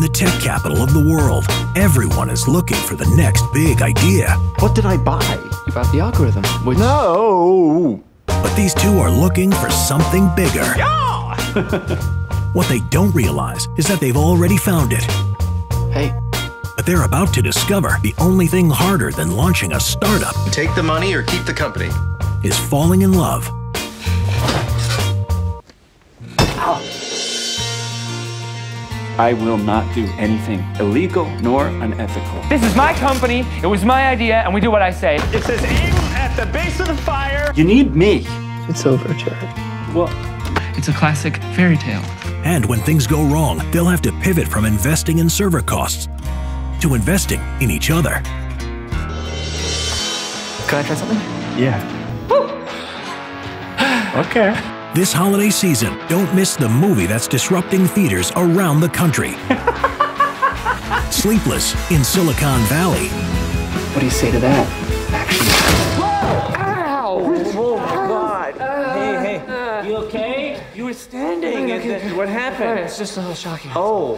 the tech capital of the world. Everyone is looking for the next big idea. What did I buy? You bought the algorithm, which No! But these two are looking for something bigger. Yeah! what they don't realize is that they've already found it. hey, But they're about to discover the only thing harder than launching a startup Take the money or keep the company. is falling in love. I will not do anything illegal nor unethical. This is my company. It was my idea, and we do what I say. It says aim at the base of the fire. You need me. it's over, Jared. Well, It's a classic fairy tale. And when things go wrong, they'll have to pivot from investing in server costs to investing in each other. Can I try something? yeah. Woo! okay. This holiday season, don't miss the movie that's disrupting theaters around the country. Sleepless in Silicon Valley. What do you say to that? Action. Whoa! Ow! Oh, God. Hey, hey, you okay? You were standing. and then what happened? It's just a little shocking. Oh,